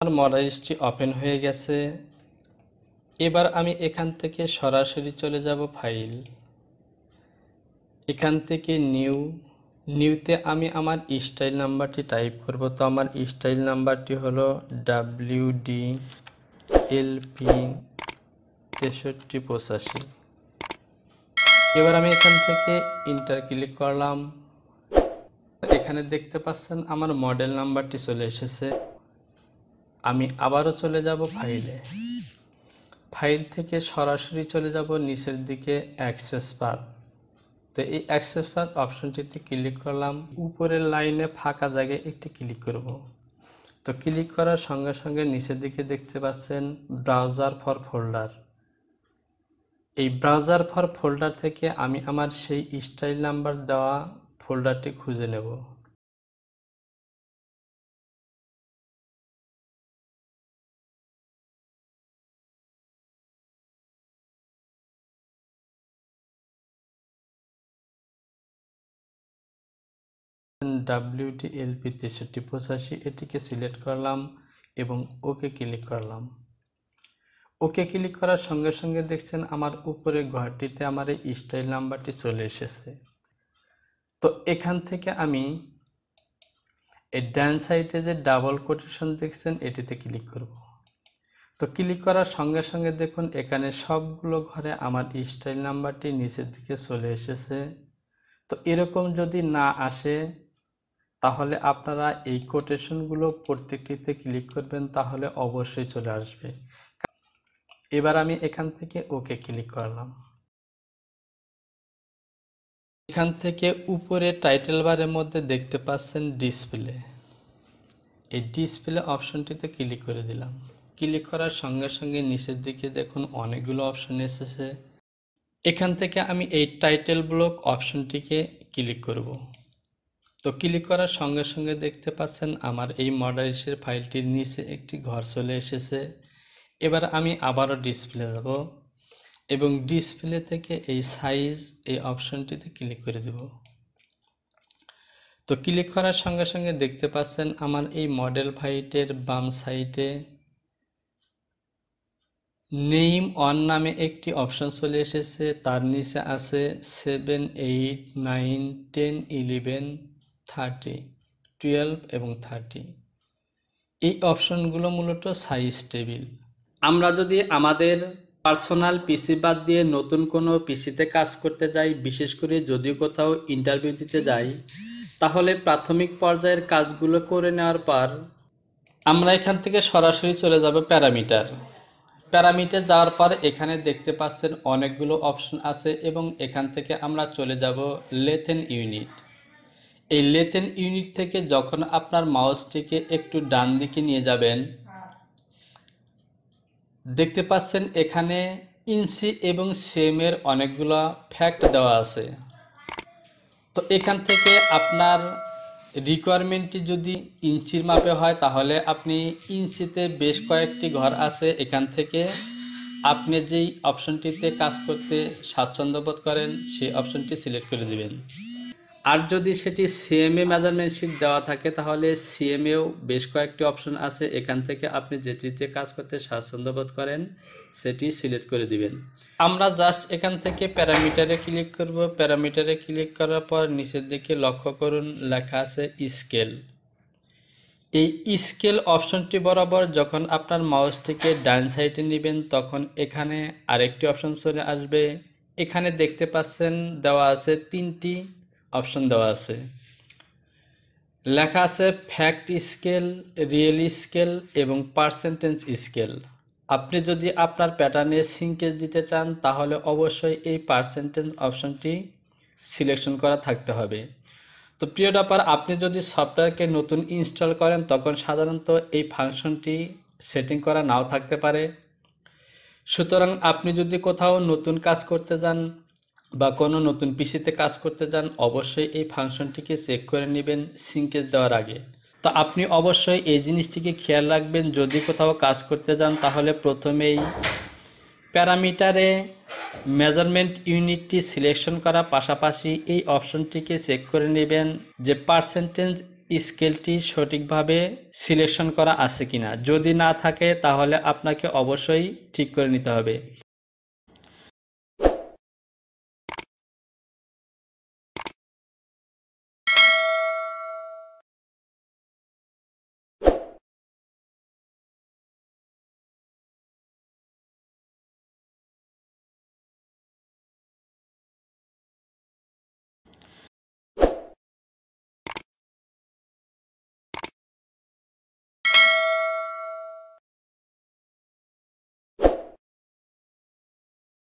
আমার মডারিস্টটি ওপেন হয়ে গেছে। এবার আমি এখান থেকে সরাসরি চলে যাব ফাইল। এখান থেকে নিউ। নিউতে আমি আমার স্টাইল নাম্বারটি টাইপ করব। তো আমার স্টাইল নাম্বারটি হলো ডাব্লিউ ডি এলপি তেষট্টি পঁচাশি। এবার আমি এখান থেকে ইন্টার ক্লিক করলাম। এখানে দেখতে পাচ্ছেন আমার মডেল নাম্বারটি চলে এসেছে। আমি আবারও চলে যাব ফাইলে। ফাইল থেকে সরাসরি চলে যাব নিচের দিকে অ্যাক্সেস পাথ তো এই অ্যাক্সেস পাথ অপশনটিতে ক্লিক করলাম। উপরের লাইনে ফাঁকা জায়গায় একটি ক্লিক করব। তো ক্লিক করার সঙ্গে সঙ্গে নিচের দিকে দেখতে পাচ্ছেন ব্রাউজার ফর ফোল্ডার। এই ব্রাউজার ফর ফোল্ডার থেকে আমি আমার সেই স্টাইল নাম্বার দেওয়া ফোল্ডারটি খুঁজে নেব। ডাব্লিউটি এলপি তেষট্টি পঁচাশি, এটিকে সিলেক্ট করলাম এবং ওকে ক্লিক করলাম। ওকে ক্লিক করার সঙ্গে সঙ্গে দেখছেন আমার উপরে ঘরটিতে আমার এই স্টাইল নাম্বারটি চলে এসেছে। তো এখান থেকে আমি এই ডান সাইডে যে ডাবল কোটেশন দেখছেন, এটিতে ক্লিক করব। তো ক্লিক করার সঙ্গে সঙ্গে দেখুন, এখানে সবগুলো ঘরে আমার স্টাইল নাম্বারটি নিচের দিকে চলে এসেছে। তো এরকম যদি না আসে তাহলে আপনারা এই কোটেশনগুলো প্রত্যেকটিতে ক্লিক করবেন, তাহলে অবশ্যই চলে আসবে। এবার আমি এখান থেকে ওকে ক্লিক করলাম। এখান থেকে উপরে টাইটেল বারের মধ্যে দেখতে পাচ্ছেন ডিসপ্লে। এই ডিসপ্লে অপশনটিতে ক্লিক করে দিলাম। ক্লিক করার সঙ্গে সঙ্গে নিচের দিকে দেখুন অনেকগুলো অপশন এসেছে। এখান থেকে আমি এই টাইটেল ব্লক অপশনটিকে ক্লিক করব। তো ক্লিক করার সঙ্গে সঙ্গে দেখতে পাচ্ছেন আমার এই মডারিসের ফাইলটির নিচে একটি ঘর চলে এসেছে। এবার আমি আবারও ডিসপ্লে যাব এবং ডিসপ্লে থেকে এই সাইজ এই অপশনটিতে ক্লিক করে দেব। তো ক্লিক করার সঙ্গে সঙ্গে দেখতে পাচ্ছেন আমার এই মডেল ফাইটের বাম সাইডে নেইম অন নামে একটি অপশন চলে এসেছে। তার নিচে আছে seven, eight, nine, ten, eleven thirty, twelve এবং থার্টি। এই অপশনগুলো মূলত সাইজ টেবিল। আমরা যদি আমাদের পার্সোনাল পিসি বাদ দিয়ে নতুন কোনো পিসিতে কাজ করতে যাই, বিশেষ করে যদি কোথাও ইন্টারভিউ দিতে যাই, তাহলে প্রাথমিক পর্যায়ের কাজগুলো করে নেওয়ার পর আমরা এখান থেকে সরাসরি চলে যাব প্যারামিটার। প্যারামিটার যাওয়ার পর এখানে দেখতে পাচ্ছেন অনেকগুলো অপশন আছে এবং এখান থেকে আমরা চলে যাব লেথেন ইউনিট। এই লেথেন ইউনিট থেকে যখন আপনার মাউসটিকে একটু ডান দিকে নিয়ে যাবেন, দেখতে পাচ্ছেন এখানে ইঞ্চি এবং সেমের অনেকগুলো ফ্যাক্ট দেওয়া আছে। তো এখান থেকে আপনার রিকোয়ারমেন্টটি যদি ইঞ্চির মাপে হয়, তাহলে আপনি ইঞ্চিতে বেশ কয়েকটি ঘর আছে। এখান থেকে আপনি যেই অপশনটিতে কাজ করতে স্বাচ্ছন্দ্য বোধ করেন, সেই অপশনটি সিলেক্ট করে দেবেন। আর যদি সেটি সিএমএ মেজারমেন্ট শিট দেওয়া থাকে, তাহলে সিএমএও বেশ কয়েকটি অপশন আছে। এখান থেকে আপনি যেটিতে কাজ করতে স্বাচ্ছন্দ্য বোধ করেন, সেটি সিলেক্ট করে দিবেন। আমরা জাস্ট এখান থেকে প্যারামিটারে ক্লিক করব। প্যারামিটারে ক্লিক করার পর নিচের দিকে লক্ষ্য করুন, লেখা আছে স্কেল এই স্কেল অপশনটি বরাবর যখন আপনার মাউসটিকে ডান সাইডে নেবেন, তখন এখানে আরেকটি অপশন চলে আসবে। এখানে দেখতে পাচ্ছেন দেওয়া আছে তিনটি অপশন দেওয়া আছে। লেখা আছে ফ্যাক্ট স্কেল রিয়েল স্কেল এবং পার্সেন্টেজ স্কেল আপনি যদি আপনার প্যাটার্নে সিঙ্কেজ দিতে চান, তাহলে অবশ্যই এই পার্সেন্টেজ অপশনটি সিলেকশন করা থাকতে হবে। তো প্রিয় ব্যাপার, আপনি যদি সফটওয়্যারকে নতুন ইনস্টল করেন, তখন সাধারণত এই ফাংশনটি সেটিং করা নাও থাকতে পারে। সুতরাং আপনি যদি কোথাও নতুন কাজ করতে যান বা কোনো নতুন পিসিতে কাজ করতে যান, অবশ্যই এই ফাংশনটিকে চেক করে নেবেন সিঙ্কেজ দেওয়ার আগে। তো আপনি অবশ্যই এই জিনিসটিকে খেয়াল রাখবেন, যদি কোথাও কাজ করতে যান, তাহলে প্রথমেই প্যারামিটারে মেজারমেন্ট ইউনিটটি সিলেকশন করা পাশাপাশি এই অপশনটিকে চেক করে নেবেন যে পার্সেন্টেজ স্কেলটি সঠিকভাবে সিলেকশন করা আছে কিনা। যদি না থাকে, তাহলে আপনাকে অবশ্যই ঠিক করে নিতে হবে।